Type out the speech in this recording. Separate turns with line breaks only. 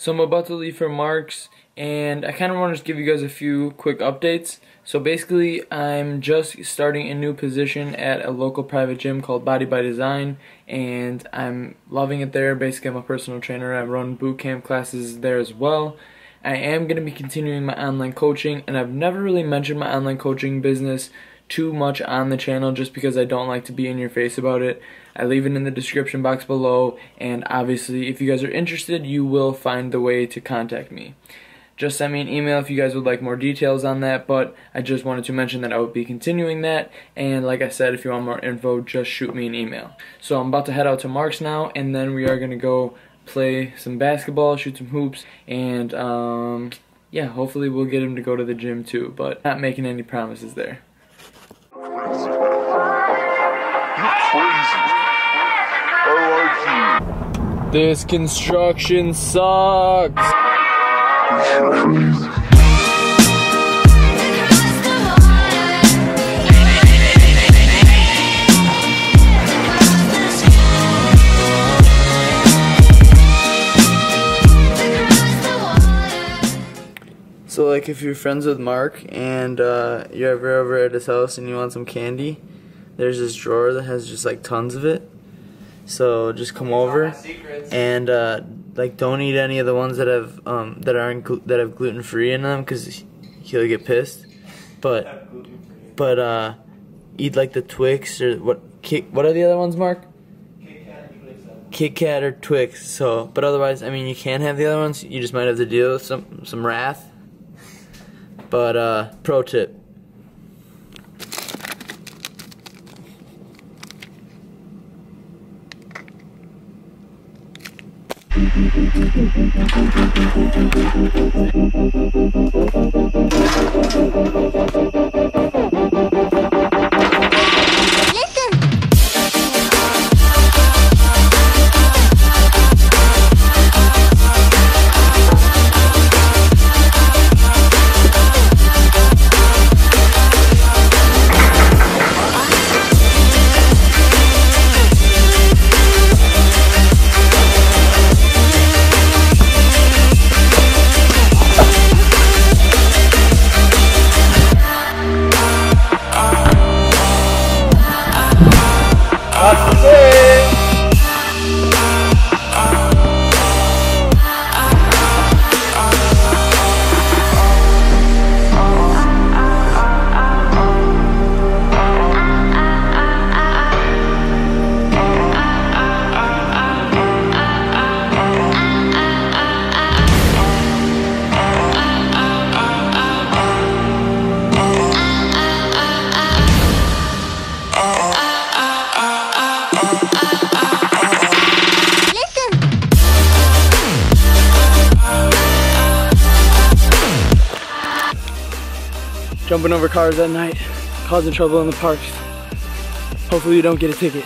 So I'm about to leave for Mark's and I kind of want to just give you guys a few quick updates. So basically I'm just starting a new position at a local private gym called Body by Design and I'm loving it there. Basically I'm a personal trainer. I run boot camp classes there as well. I am going to be continuing my online coaching and I've never really mentioned my online coaching business too much on the channel just because I don't like to be in your face about it. I leave it in the description box below and obviously if you guys are interested you will find the way to contact me. Just send me an email if you guys would like more details on that but I just wanted to mention that I would be continuing that and like I said if you want more info just shoot me an email. So I'm about to head out to Mark's now and then we are going to go play some basketball, shoot some hoops and um, yeah hopefully we'll get him to go to the gym too but not making any promises there. This construction sucks. So like if you're friends with Mark and uh, you're ever over at his house and you want some candy, there's this drawer that has just like tons of it. So just come over and uh, like don't eat any of the ones that have um, that aren't that have gluten free in them because he'll get pissed. But but uh, eat like the Twix or what? What are the other ones, Mark? Kit Kat or Twix. So, but otherwise, I mean, you can have the other ones. You just might have to deal with some some wrath. But uh, pro tip. Thank you. That's it. Jumping over cars at night, causing trouble in the parks. Hopefully you don't get a ticket.